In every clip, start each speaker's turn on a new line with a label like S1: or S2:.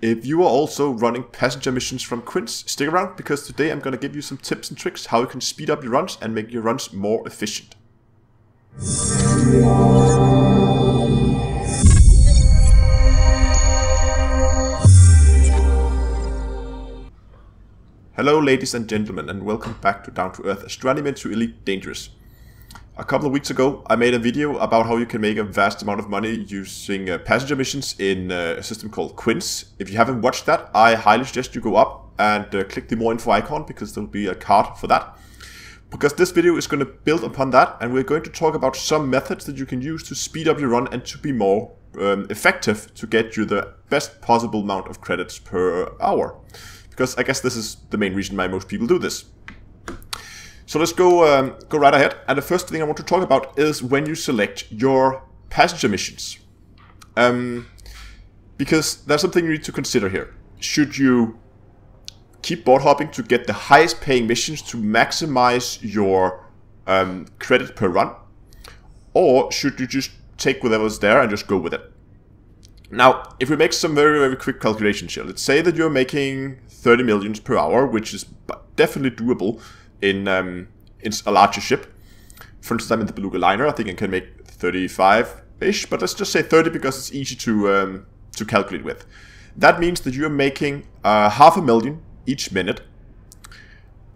S1: If you are also running passenger missions from Quince, stick around because today I'm going to give you some tips and tricks how you can speed up your runs and make your runs more efficient. Hello ladies and gentlemen and welcome back to Down to Earth Astronomy to Elite Dangerous. A couple of weeks ago, I made a video about how you can make a vast amount of money using uh, passenger missions in uh, a system called Quince. If you haven't watched that, I highly suggest you go up and uh, click the more info icon because there'll be a card for that. Because this video is going to build upon that and we're going to talk about some methods that you can use to speed up your run and to be more um, effective to get you the best possible amount of credits per hour. Because I guess this is the main reason why most people do this. So let's go um, go right ahead. And the first thing I want to talk about is when you select your passenger missions. Um, because that's something you need to consider here. Should you keep board hopping to get the highest paying missions to maximize your um, credit per run? Or should you just take whatever's there and just go with it? Now, if we make some very, very quick calculations here, let's say that you're making 30 millions per hour, which is definitely doable in um, in a larger ship. For instance, I'm in the Beluga liner. I think I can make 35-ish, but let's just say 30 because it's easy to um, to calculate with. That means that you're making uh, half a million each minute.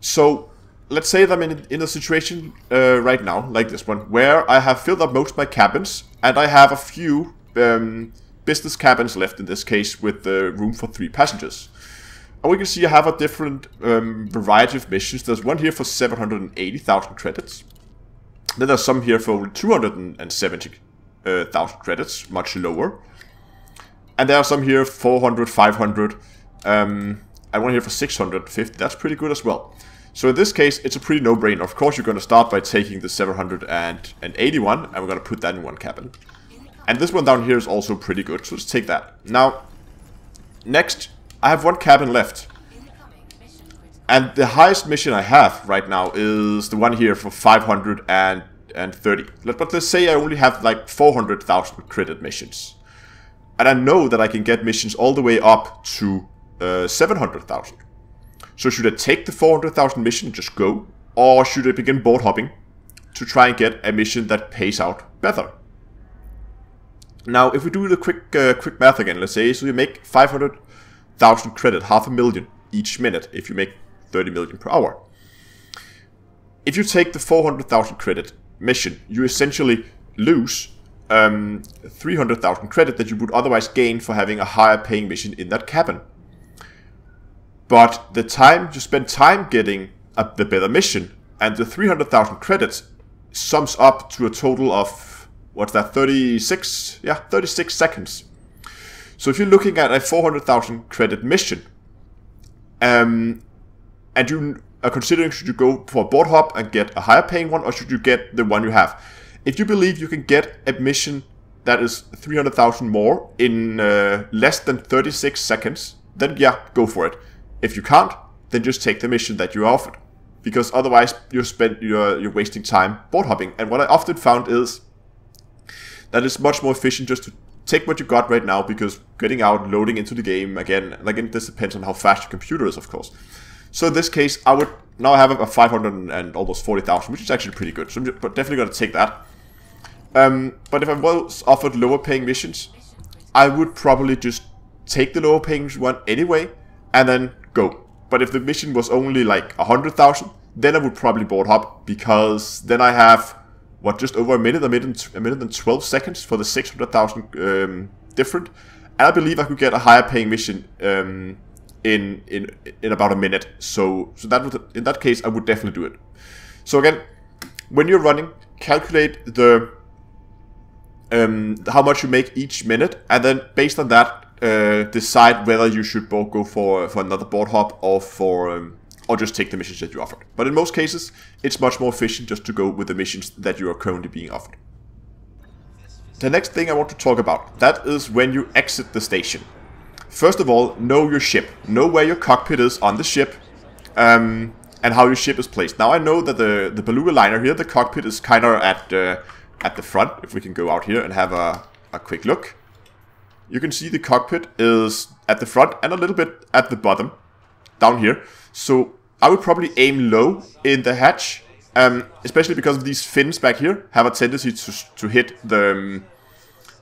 S1: So let's say that I'm in, in a situation uh, right now, like this one, where I have filled up most of my cabins, and I have a few um, business cabins left in this case with uh, room for three passengers. And we can see I have a different um, variety of missions. There's one here for 780,000 credits. Then there's some here for 270,000 uh, credits, much lower. And there are some here 400, 500, um, and one here for 650. That's pretty good as well. So in this case, it's a pretty no-brainer. Of course, you're going to start by taking the 781, and we're going to put that in one cabin. And this one down here is also pretty good, so let's take that. Now, next, I have one cabin left. And the highest mission I have right now is the one here for 530. But let's say I only have like 400,000 credit missions. And I know that I can get missions all the way up to uh, 700,000. So should I take the 400,000 mission and just go? Or should I begin board hopping to try and get a mission that pays out better? Now, if we do the quick uh, quick math again, let's say, so you make 500 thousand credit, half a million each minute if you make 30 million per hour. If you take the 400,000 credit mission, you essentially lose um, 300,000 credit that you would otherwise gain for having a higher paying mission in that cabin. But the time you spend time getting a, the better mission and the 300,000 credits sums up to a total of what's that 36 yeah 36 seconds so if you're looking at a 400,000 credit mission, um, and you are considering should you go for a board hop and get a higher paying one, or should you get the one you have? If you believe you can get a mission that is 300,000 more in uh, less than 36 seconds, then yeah, go for it. If you can't, then just take the mission that you're offered. Because otherwise you're spend you're you're wasting time board hopping. And what I often found is that it's much more efficient just to take what you got right now because getting out, loading into the game again, again, this depends on how fast your computer is, of course. So in this case, I would now I have a 500 and almost 40,000, which is actually pretty good. So I'm definitely going to take that. Um, but if I was offered lower paying missions, I would probably just take the lower paying one anyway, and then go. But if the mission was only like 100,000, then I would probably board hop, because then I have what just over a minute, a minute, a minute and 12 seconds for the 600,000 um, different. And I believe I could get a higher paying mission um, in in in about a minute. So so that would in that case I would definitely do it. So again, when you're running, calculate the um, how much you make each minute, and then based on that, uh, decide whether you should both go for for another board hop or for um, or just take the missions that you're offered. But in most cases, it's much more efficient just to go with the missions that you are currently being offered. The next thing I want to talk about, that is when you exit the station. First of all, know your ship. Know where your cockpit is on the ship, um, and how your ship is placed. Now I know that the, the Beluga liner here, the cockpit is kind of at, uh, at the front, if we can go out here and have a, a quick look. you can see the cockpit is at the front and a little bit at the bottom, down here. So I would probably aim low in the hatch, um, especially because of these fins back here have a tendency to, to hit the um,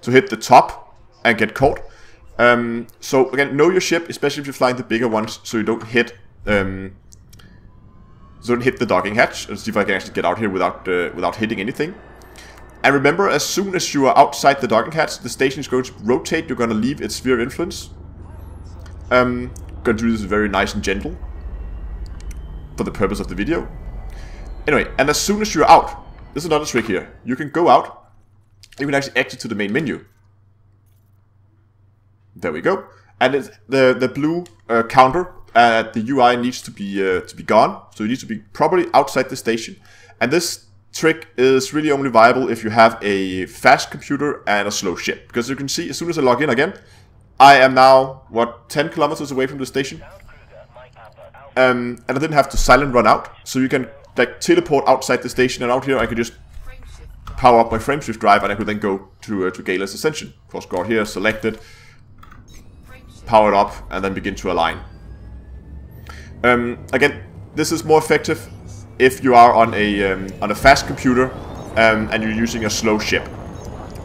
S1: to hit the top and get caught. Um, so again, know your ship, especially if you're flying the bigger ones, so you don't hit um, so don't hit the docking hatch. Let's see if I can actually get out here without uh, without hitting anything. And remember, as soon as you are outside the docking hatch, the station is going to rotate. You're going to leave its sphere of influence. Um, going to do this very nice and gentle for the purpose of the video. Anyway, and as soon as you're out, there's another trick here. You can go out. You can actually exit to the main menu. There we go. And the the blue uh, counter at the UI needs to be uh, to be gone. So you need to be properly outside the station. And this trick is really only viable if you have a fast computer and a slow ship. Because you can see, as soon as I log in again, I am now, what, 10 kilometers away from the station? Um, and I didn't have to silent run out. So you can like teleport outside the station and out here I could just power up my frameshift drive and I could then go to, uh, to Gala's Ascension. Go out here, select it, power it up, and then begin to align. Um, again, this is more effective if you are on a um, on a fast computer um, and you're using a slow ship.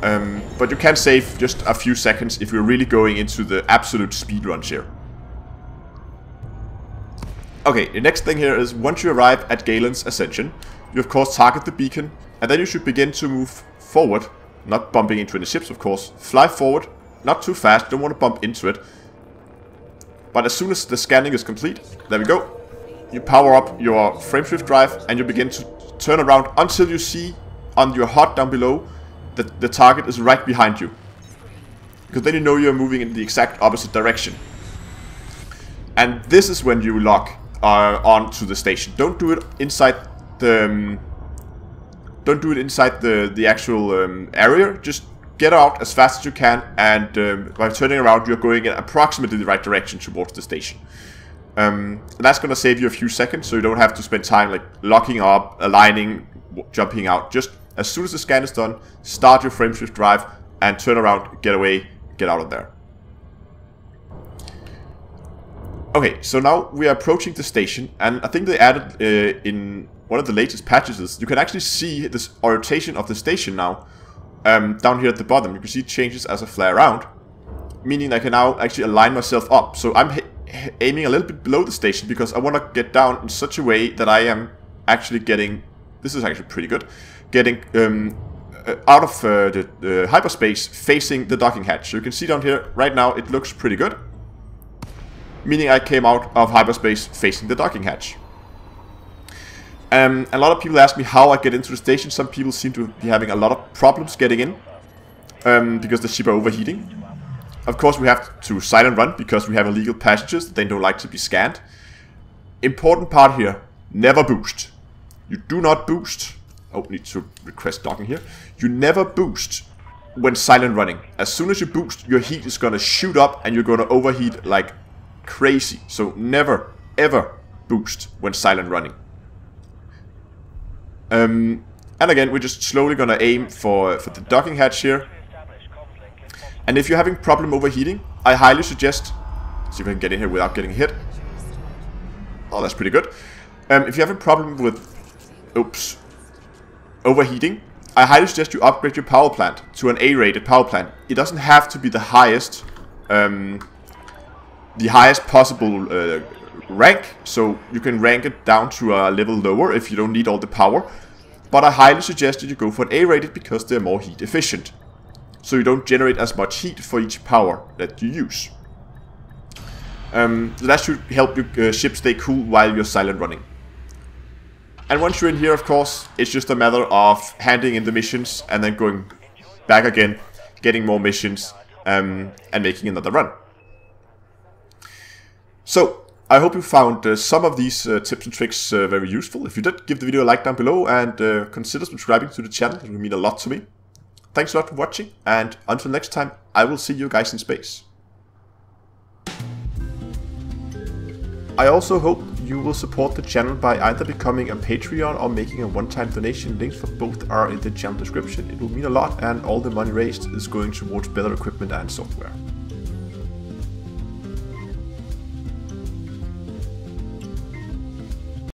S1: Um, but you can save just a few seconds if you're really going into the absolute speed runs here. Okay, the next thing here is once you arrive at Galen's Ascension, you of course target the beacon, and then you should begin to move forward, not bumping into any ships of course, fly forward, not too fast, don't want to bump into it, but as soon as the scanning is complete, there we go, you power up your frameshift drive and you begin to turn around until you see on your HUD down below that the target is right behind you. Because then you know you're moving in the exact opposite direction. And this is when you lock uh, onto the station. Don't do it inside the... Um, don't do it inside the, the actual um, area. Just get out as fast as you can and um, by turning around you're going in approximately the right direction towards the station. Um, that's going to save you a few seconds, so you don't have to spend time like locking up, aligning, jumping out. Just as soon as the scan is done, start your frameshift drive and turn around, get away, get out of there. Okay, so now we are approaching the station, and I think they added uh, in one of the latest patches is you can actually see this orientation of the station now. Um, down here at the bottom, you can see changes as I fly around, meaning I can now actually align myself up. So I'm aiming a little bit below the station because I want to get down in such a way that I am actually getting, this is actually pretty good, getting um, uh, out of uh, the, the hyperspace facing the docking hatch. So you can see down here, right now it looks pretty good. Meaning I came out of hyperspace facing the docking hatch. Um, a lot of people ask me how I get into the station. Some people seem to be having a lot of problems getting in. Um, because the ship are overheating. Of course, we have to silent run because we have illegal passengers they don't like to be scanned. Important part here, never boost. You do not boost. Oh, need to request docking here. You never boost when silent running. As soon as you boost, your heat is gonna shoot up and you're gonna overheat like crazy. So never, ever boost when silent running. Um, and again, we're just slowly gonna aim for, for the docking hatch here. And if you're having problem overheating, I highly suggest... See if I can get in here without getting hit. Oh, that's pretty good. Um, if you have a problem with... Oops. Overheating, I highly suggest you upgrade your power plant to an A-rated power plant. It doesn't have to be the highest... Um, the highest possible uh, rank, so you can rank it down to a level lower if you don't need all the power. But I highly suggest that you go for an A-rated because they're more heat efficient so you don't generate as much heat for each power that you use. Um, so that should help your uh, ship stay cool while you're silent running. And once you're in here, of course, it's just a matter of handing in the missions and then going back again, getting more missions, um, and making another run. So, I hope you found uh, some of these uh, tips and tricks uh, very useful. If you did, give the video a like down below and uh, consider subscribing to the channel. It would mean a lot to me. Thanks a lot for watching, and until next time, I will see you guys in space. I also hope you will support the channel by either becoming a Patreon or making a one-time donation. Links for both are in the channel description. It will mean a lot and all the money raised is going towards better equipment and software.